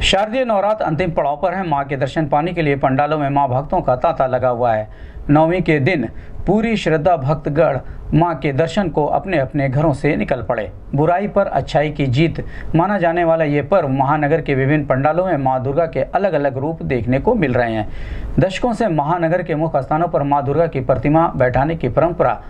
शारदीय नवरात्र अंतिम पड़ाव पर है। माँ के दर्शन पाने के लिए पंडालों में माँ भक्तों का तांता लगा हुआ है। नवमी के दिन पूरी श्रद्धा भक्तगण माँ के दर्शन को अपने अपने घरों से निकल पड़े। बुराई पर अच्छाई की जीत माना जाने वाला ये पर्व महानगर के विभिन्न पंडालों में माँ दुर्गा के अलग अलग रूप देखने को मिल रहे हैं। दशकों से महानगर के मुख्य स्थानों पर माँ दुर्गा की प्रतिमा बैठाने की परंपरा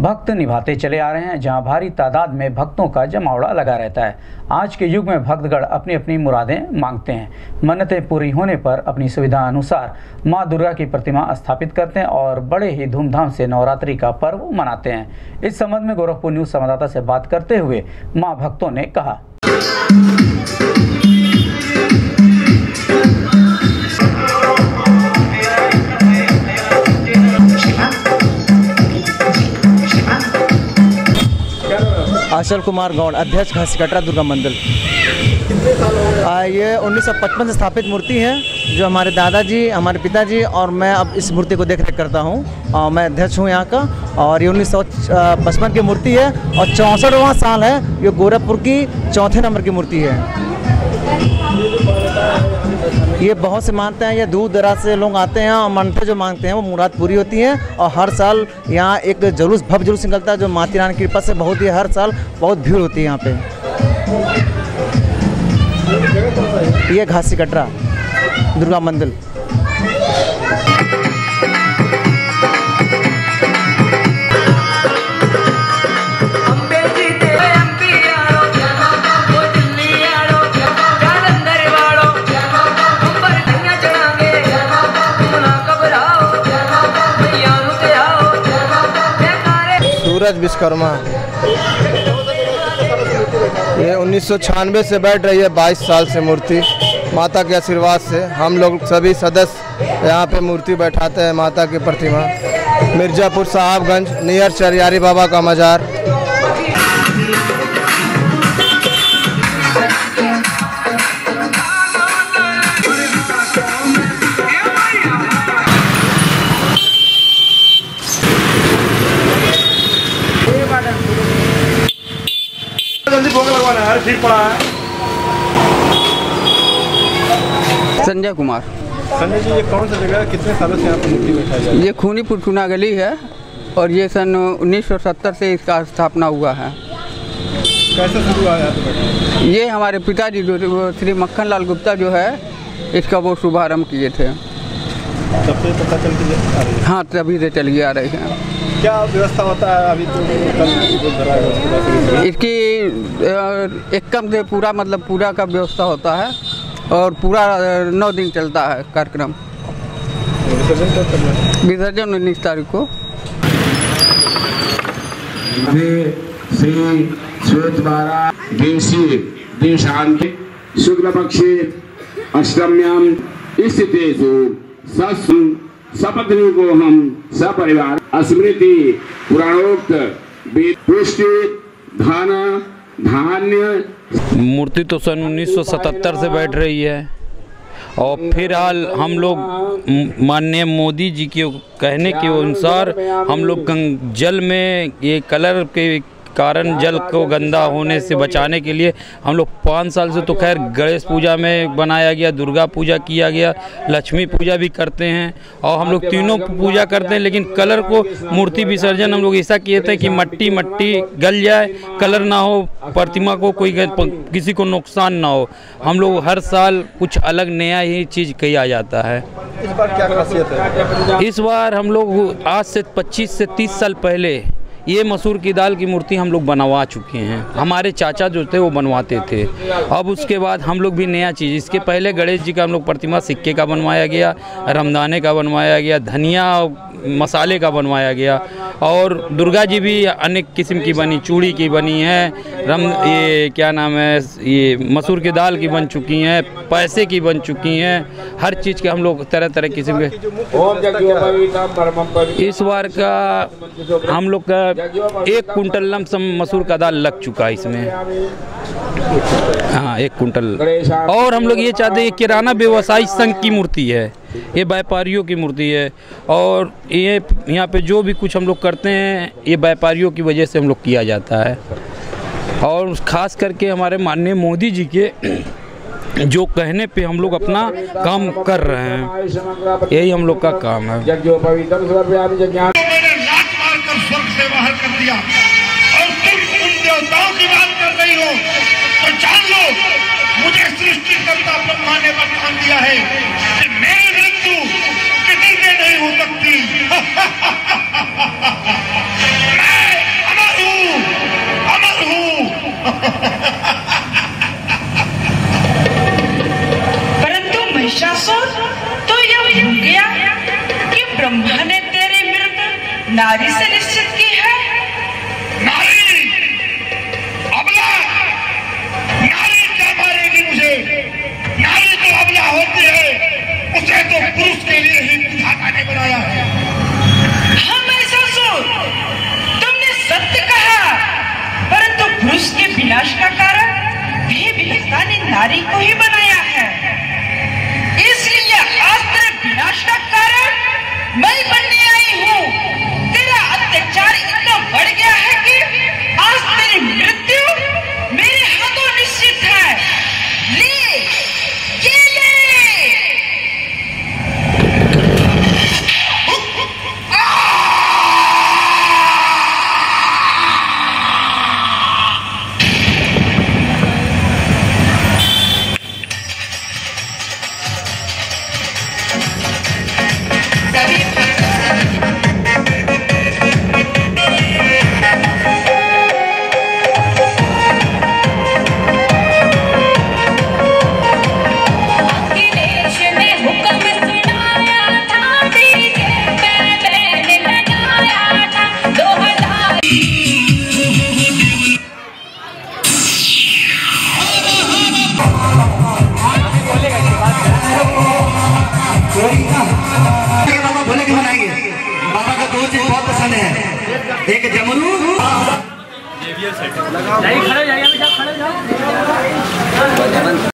भक्त निभाते चले आ रहे हैं, जहाँ भारी तादाद में भक्तों का जमावड़ा लगा रहता है। आज के युग में भक्तगण अपनी अपनी मुरादें मांगते हैं। मन्नतें पूरी होने पर अपनी सुविधा अनुसार माँ दुर्गा की प्रतिमा स्थापित करते हैं और बड़े ही धूमधाम से नवरात्रि का पर्व मनाते हैं। इस संबंध में गोरखपुर न्यूज़ संवाददाता से बात करते हुए माँ भक्तों ने कहा। आशल कुमार गौड़, अध्यक्ष घसीकटरा दुर्गा मंदिर। ये 1955 से स्थापित मूर्ति है, जो हमारे दादाजी, हमारे पिताजी और मैं अब इस मूर्ति को देख रेख करता हूँ। मैं अध्यक्ष हूँ यहाँ का, और ये उन्नीस सौ पचपन की मूर्ति है, और चौंसठवां साल है, ये गोरखपुर की चौथे नंबर की मूर्ति है। ये बहुत से मानते हैं, ये दूर दराज से लोग आते हैं और मनते जो मांगते हैं, वो मुराद पूरी होती है और हर साल यहाँ एक जुलूस, भव्य जुलूस निकलता है जो माती रानी कृपा से बहुत ही हर साल बहुत भीड़ होती है यहाँ पे। ये घासी कटरा, दुर्गा मंदिर। सूरज विश्वकर्मा। ये उन्नीस सौ छियानवे से बैठ रही है 22 साल से मूर्ति। माता के आशीर्वाद से हम लोग सभी सदस्य यहाँ पे मूर्ति बैठाते हैं, माता की प्रतिमा। मिर्जापुर साहबगंज, नियर चरियारी बाबा का मज़ार। संजय कुमार। संजय जी ये कौन सा जगह है? कितने सालों से यहाँ मूर्ति बैठाई ये खूनी पुरचुना गली है और ये सन 1970 से इसका स्थापना हुआ है। है कैसे शुरू हुआ बैठना ये हमारे पिताजी जो श्री मक्खन लाल गुप्ता जो है इसका वो शुभारंभ किए थे। तब से पता चल के हाँ? तभी से चल आ रही है है। क्या व्यवस्था होता है अभी तो कल इसकी एक कम से पूरा मतलब पूरा का व्यवस्था होता है और पूरा नौ दिन चलता है कार्यक्रम। विसर्जन उन्नीस तारीख को। श्री दिवसी दिवशांति शुक्ल पक्षे अष्टम्याम स्थितेषु सपत्नी को हम सपरिवार स्मृति पुराणोक्त पुष्टि धाना, धान्य। मूर्ति तो सन 1977 से बैठ रही है। और फ़िलहाल हम लोग माननीय मोदी जी के कहने के अनुसार हम लोग जल में ये कलर के कारण जल को गंदा होने से बचाने के लिए हम लोग पाँच साल से तो खैर गणेश पूजा में बनाया गया दुर्गा पूजा किया गया लक्ष्मी पूजा भी करते हैं और हम लोग तीनों पूजा करते हैं लेकिन कलर को मूर्ति विसर्जन हम लोग ऐसा किए थे कि मट्टी मट्टी गल जाए कलर ना हो प्रतिमा को कोई किसी को नुकसान ना हो। हम लोग हर साल कुछ अलग नया ही चीज़ किया जाता है। इस बार क्या खासियत है? इस बार हम लोग आज से 25 से 30 साल पहले ये मसूर की दाल की मूर्ति हम लोग बनवा चुके हैं। हमारे चाचा जो थे, वो बनवाते थे। अब उसके बाद हम लोग भी नया चीज़, इसके पहले गणेश जी का हम लोग प्रतिमा सिक्के का बनवाया गया, रमदाने का बनवाया गया, धनिया मसाले का बनवाया गया। और दुर्गा जी भी अनेक किस्म की बनी चूड़ी की बनी है रम ये क्या नाम है ये मसूर की दाल की बन चुकी हैं पैसे की बन चुकी हैं हर चीज़ के हम लोग तरह तरह किस्म के। इस बार का हम लोग का एक कुंटल लमसम मसूर का दाल लग चुका है इसमें। हाँ एक कुंटल। और हम लोग ये चाहते हैं किराना व्यवसाय संघ की मूर्ति है ये व्यापारियों की मूर्ति है। और ये यहाँ पे जो भी कुछ हम लोग करते हैं ये व्यापारियों की वजह से हम लोग किया जाता है। और ख़ास करके हमारे माननीय मोदी जी के जो कहने पे हम लोग अपना काम कर रहे हैं यही हम लोग का काम है। नारी से निश्चित की है? नारी। अबला। नारी क्या मारेगी मुझे? नारी तो अबला होती है। उसे तो पुरुष के लिए ही विधाता ने बनाया है। हाँ, तुमने सत्य कहा परंतु पुरुष के विनाश का कारण भी भी ने नारी को ही बनाया खड़े जाइए खड़े जाओ।